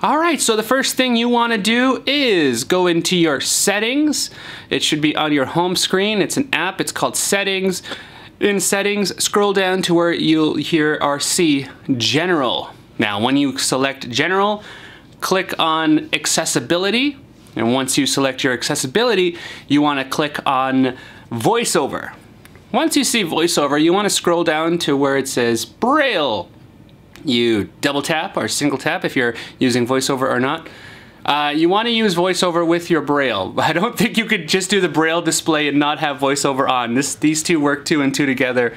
All right, so the first thing you want to do is go into your settings. It should be on your home screen. It's an app, it's called Settings. In Settings, scroll down to where you'll hear or see General. Now, when you select General, click on Accessibility. And once you select your accessibility, you want to click on VoiceOver. Once you see VoiceOver, you want to scroll down to where it says Braille you double tap or single tap if you're using VoiceOver or not. Uh, you want to use VoiceOver with your Braille. I don't think you could just do the Braille display and not have VoiceOver on. This, these two work two and two together.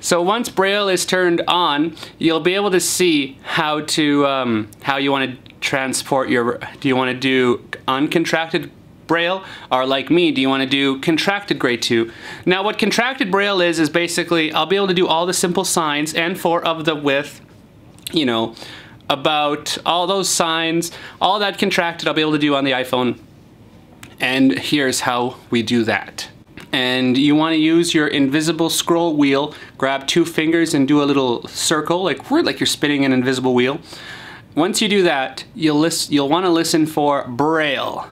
So once Braille is turned on, you'll be able to see how to um, how you want to transport your. Do you want to do uncontracted Braille, or like me, do you want to do contracted grade 2? Now what contracted Braille is, is basically I'll be able to do all the simple signs and four of the width you know, about all those signs, all that contracted I'll be able to do on the iPhone. And here's how we do that. And you want to use your invisible scroll wheel, grab two fingers and do a little circle, like, like you're spinning an invisible wheel. Once you do that, you'll, list, you'll want to listen for Braille.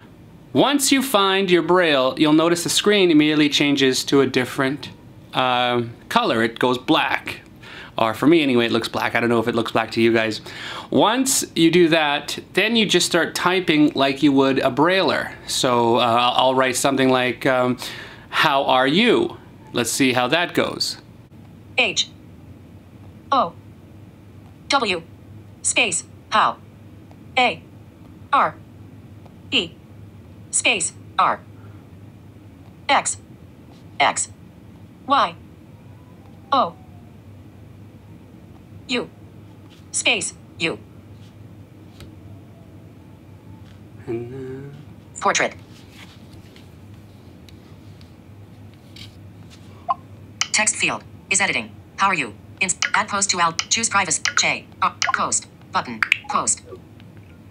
Once you find your Braille, you'll notice the screen immediately changes to a different uh, color. It goes black or for me anyway, it looks black. I don't know if it looks black to you guys. Once you do that, then you just start typing like you would a Brailler. So uh, I'll write something like, um, how are you? Let's see how that goes. H. O. W. Space. How? A. R. E. Space. R. X. X. Y. O U. Space. U. Portrait. Text field is editing. How are you? Inst add post to al. Choose privacy. J. Uh, post. Button. Post.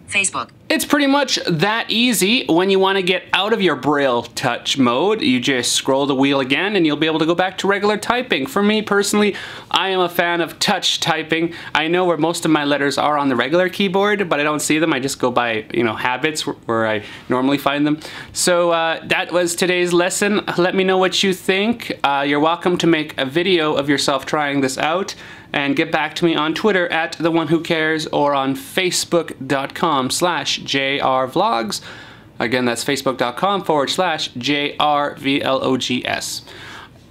Facebook. It's pretty much that easy. When you want to get out of your Braille touch mode, you just scroll the wheel again and you'll be able to go back to regular typing. For me personally, I am a fan of touch typing. I know where most of my letters are on the regular keyboard, but I don't see them. I just go by, you know, habits where I normally find them. So uh, that was today's lesson. Let me know what you think. Uh, you're welcome to make a video of yourself trying this out and get back to me on Twitter at the one who cares or on facebook.com slash jrvlogs. Again, that's facebook.com forward slash jrvlogs.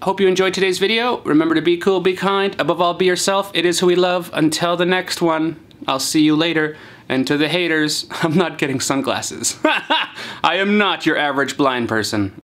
Hope you enjoyed today's video. Remember to be cool, be kind, above all be yourself. It is who we love. Until the next one, I'll see you later. And to the haters, I'm not getting sunglasses. I am not your average blind person.